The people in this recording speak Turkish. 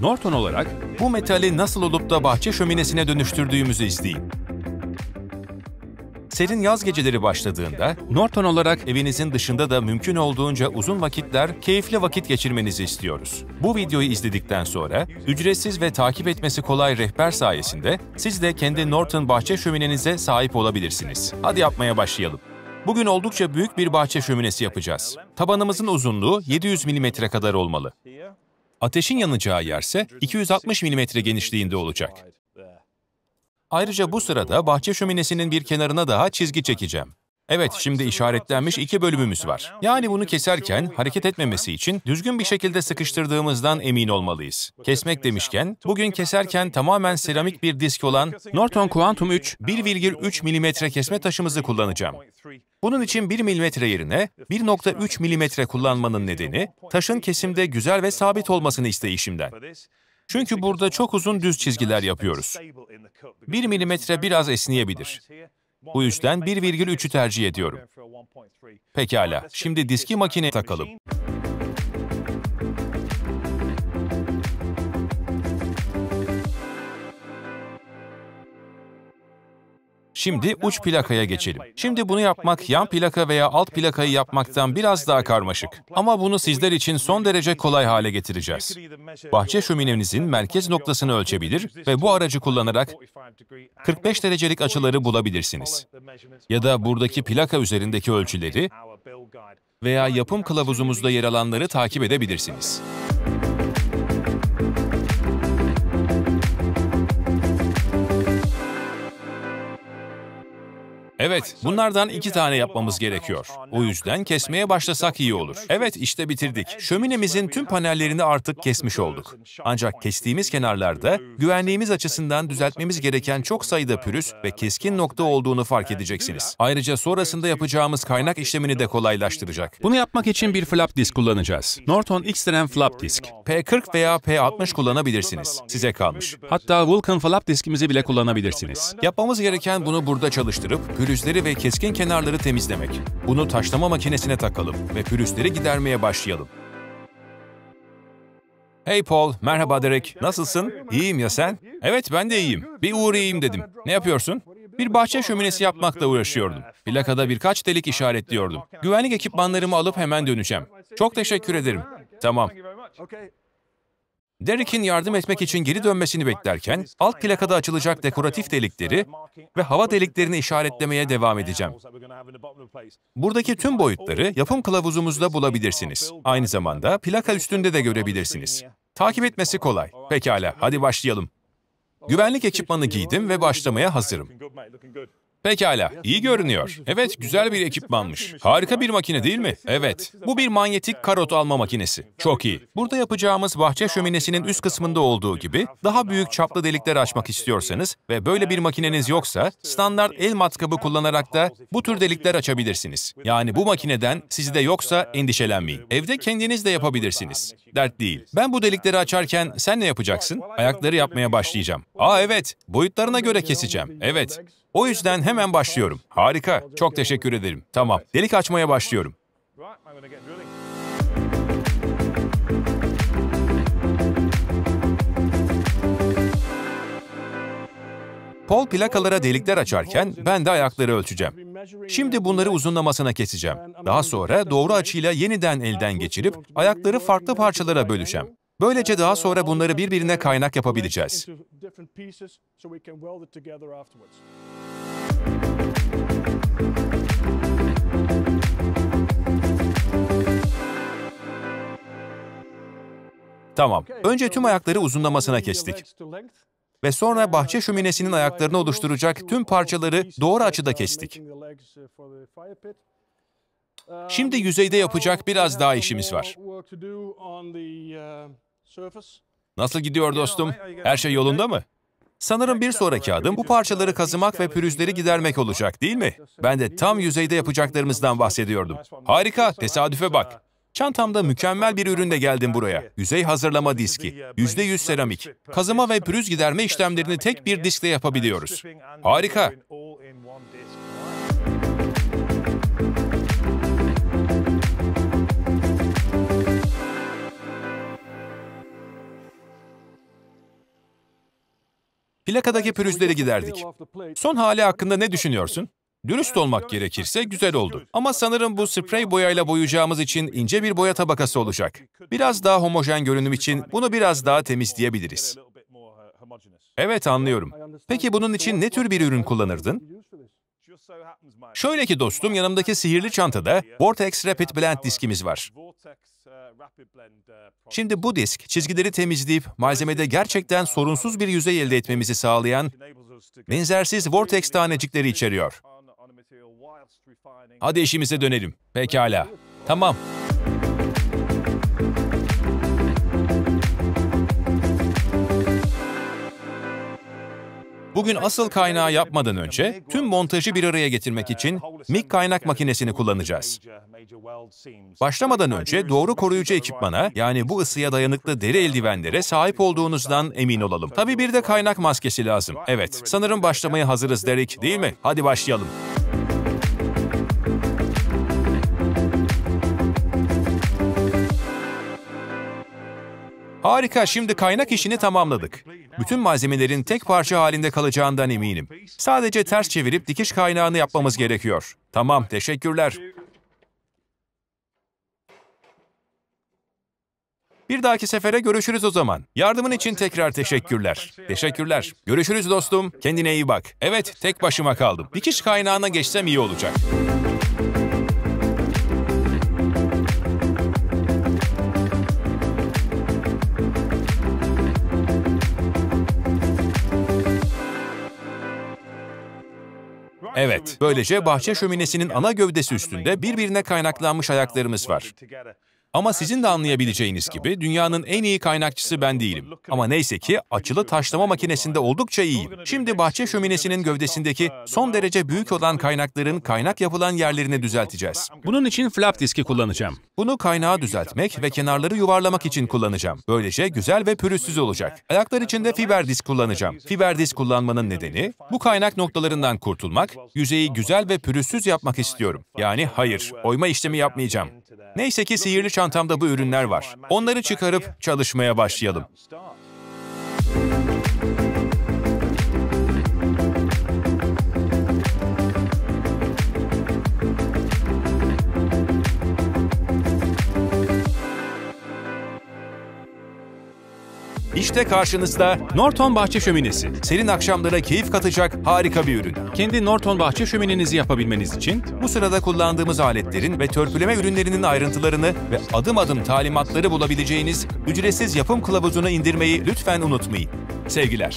Norton olarak bu metali nasıl olup da bahçe şöminesine dönüştürdüğümüzü izleyin. Serin yaz geceleri başladığında Norton olarak evinizin dışında da mümkün olduğunca uzun vakitler keyifli vakit geçirmenizi istiyoruz. Bu videoyu izledikten sonra ücretsiz ve takip etmesi kolay rehber sayesinde siz de kendi Norton bahçe şöminenize sahip olabilirsiniz. Hadi yapmaya başlayalım. Bugün oldukça büyük bir bahçe şöminesi yapacağız. Tabanımızın uzunluğu 700 mm kadar olmalı. Ateşin yanacağı yerse 260 mm genişliğinde olacak. Ayrıca bu sırada bahçe şöminesinin bir kenarına daha çizgi çekeceğim. Evet, şimdi işaretlenmiş iki bölümümüz var. Yani bunu keserken hareket etmemesi için düzgün bir şekilde sıkıştırdığımızdan emin olmalıyız. Kesmek demişken, bugün keserken tamamen seramik bir disk olan Norton Quantum 3 1,3 mm kesme taşımızı kullanacağım. Bunun için 1 mm yerine 1.3 mm kullanmanın nedeni, taşın kesimde güzel ve sabit olmasını isteyişimden. Çünkü burada çok uzun düz çizgiler yapıyoruz. 1 milimetre biraz esneyebilir. Bu yüzden 1,3'ü tercih ediyorum. Pekala, şimdi diski makineye takalım. Şimdi uç plakaya geçelim. Şimdi bunu yapmak yan plaka veya alt plakayı yapmaktan biraz daha karmaşık. Ama bunu sizler için son derece kolay hale getireceğiz. Bahçe şöminenizin merkez noktasını ölçebilir ve bu aracı kullanarak 45 derecelik açıları bulabilirsiniz. Ya da buradaki plaka üzerindeki ölçüleri veya yapım kılavuzumuzda yer alanları takip edebilirsiniz. Evet, bunlardan iki tane yapmamız gerekiyor. O yüzden kesmeye başlasak iyi olur. Evet, işte bitirdik. Şöminemizin tüm panellerini artık kesmiş olduk. Ancak kestiğimiz kenarlarda güvenliğimiz açısından düzeltmemiz gereken çok sayıda pürüz ve keskin nokta olduğunu fark edeceksiniz. Ayrıca sonrasında yapacağımız kaynak işlemini de kolaylaştıracak. Bunu yapmak için bir flap disk kullanacağız. Norton X-Trem flap disk. P40 veya P60 kullanabilirsiniz. Size kalmış. Hatta Vulcan flap diskimizi bile kullanabilirsiniz. Yapmamız gereken bunu burada çalıştırıp pürüzleri ve keskin kenarları temizlemek. Bunu taşlama makinesine takalım ve pürüzleri gidermeye başlayalım. Hey Paul, merhaba Derek. Nasılsın? İyiyim ya sen? Evet ben de iyiyim. Bir uğrayayım dedim. Ne yapıyorsun? Bir bahçe şöminesi yapmakla uğraşıyordum. Plakada birkaç delik işaretliyordum. Güvenlik ekipmanlarımı alıp hemen döneceğim. Çok teşekkür ederim. Tamam. Derek'in yardım etmek için geri dönmesini beklerken, alt plakada açılacak dekoratif delikleri ve hava deliklerini işaretlemeye devam edeceğim. Buradaki tüm boyutları yapım kılavuzumuzda bulabilirsiniz. Aynı zamanda plaka üstünde de görebilirsiniz. Takip etmesi kolay. Pekala, hadi başlayalım. Güvenlik ekipmanı giydim ve başlamaya hazırım. Pekala, iyi görünüyor. Evet, güzel bir ekipmanmış. Harika bir makine değil mi? Evet. Bu bir manyetik karot alma makinesi. Çok iyi. Burada yapacağımız bahçe şöminesinin üst kısmında olduğu gibi daha büyük çaplı delikler açmak istiyorsanız ve böyle bir makineniz yoksa standart el matkabı kullanarak da bu tür delikler açabilirsiniz. Yani bu makineden sizde yoksa endişelenmeyin. Evde kendiniz de yapabilirsiniz. Dert değil. Ben bu delikleri açarken sen ne yapacaksın? Ayakları yapmaya başlayacağım. Aa evet, boyutlarına göre keseceğim. Evet. O yüzden hemen başlıyorum. Harika. Çok teşekkür ederim. Tamam. Delik açmaya başlıyorum. Paul plakalara delikler açarken ben de ayakları ölçeceğim. Şimdi bunları uzunlamasına keseceğim. Daha sonra doğru açıyla yeniden elden geçirip ayakları farklı parçalara böleceğim. Böylece daha sonra bunları birbirine kaynak yapabileceğiz. Tamam. Önce tüm ayakları uzunlamasına kestik. Ve sonra bahçe şöminesinin ayaklarını oluşturacak tüm parçaları doğru açıda kestik. Şimdi yüzeyde yapacak biraz daha işimiz var. Nasıl gidiyor dostum? Her şey yolunda mı? Sanırım bir sonraki adım bu parçaları kazımak ve pürüzleri gidermek olacak değil mi? Ben de tam yüzeyde yapacaklarımızdan bahsediyordum. Harika, tesadüfe bak. Çantamda mükemmel bir ürünle geldim buraya. Yüzey hazırlama diski. %100 seramik. Kazıma ve pürüz giderme işlemlerini tek bir diskle yapabiliyoruz. Harika. Plakadaki pürüzleri giderdik. Son hali hakkında ne düşünüyorsun? Dürüst olmak gerekirse güzel oldu. Ama sanırım bu sprey boyayla boyayacağımız için ince bir boya tabakası olacak. Biraz daha homojen görünüm için bunu biraz daha temizleyebiliriz. Evet anlıyorum. Peki bunun için ne tür bir ürün kullanırdın? Şöyle ki dostum yanımdaki sihirli çantada Vortex Rapid Blend diskimiz var. Şimdi bu disk çizgileri temizleyip malzemede gerçekten sorunsuz bir yüzey elde etmemizi sağlayan benzersiz Vortex tanecikleri içeriyor. Hadi işimize dönelim. Pekala. Tamam. Bugün asıl kaynağı yapmadan önce tüm montajı bir araya getirmek için MIG kaynak makinesini kullanacağız. Başlamadan önce doğru koruyucu ekipmana yani bu ısıya dayanıklı deri eldivenlere sahip olduğunuzdan emin olalım. Tabii bir de kaynak maskesi lazım. Evet, sanırım başlamaya hazırız Derek değil mi? Hadi başlayalım. Harika, şimdi kaynak işini tamamladık. Bütün malzemelerin tek parça halinde kalacağından eminim. Sadece ters çevirip dikiş kaynağını yapmamız gerekiyor. Tamam, teşekkürler. Bir dahaki sefere görüşürüz o zaman. Yardımın için tekrar teşekkürler. Teşekkürler. Görüşürüz dostum. Kendine iyi bak. Evet, tek başıma kaldım. Dikiş kaynağına geçsem iyi olacak. Evet, böylece bahçe şöminesinin ana gövdesi üstünde birbirine kaynaklanmış ayaklarımız var. Ama sizin de anlayabileceğiniz gibi dünyanın en iyi kaynakçısı ben değilim. Ama neyse ki açılı taşlama makinesinde oldukça iyiyim. Şimdi bahçe şöminesinin gövdesindeki son derece büyük olan kaynakların kaynak yapılan yerlerini düzelteceğiz. Bunun için flap diski kullanacağım. Bunu kaynağı düzeltmek ve kenarları yuvarlamak için kullanacağım. Böylece güzel ve pürüzsüz olacak. Ayaklar için de fiber disk kullanacağım. Fiber disk kullanmanın nedeni bu kaynak noktalarından kurtulmak, yüzeyi güzel ve pürüzsüz yapmak istiyorum. Yani hayır, oyma işlemi yapmayacağım. Neyse ki sihirli çantamda bu ürünler var. Onları çıkarıp çalışmaya başlayalım. İşte karşınızda Norton Bahçe Şöminesi. Serin akşamlara keyif katacak harika bir ürün. Kendi Norton Bahçe Şöminenizi yapabilmeniz için bu sırada kullandığımız aletlerin ve törpüleme ürünlerinin ayrıntılarını ve adım adım talimatları bulabileceğiniz ücretsiz yapım kılavuzunu indirmeyi lütfen unutmayın. Sevgiler.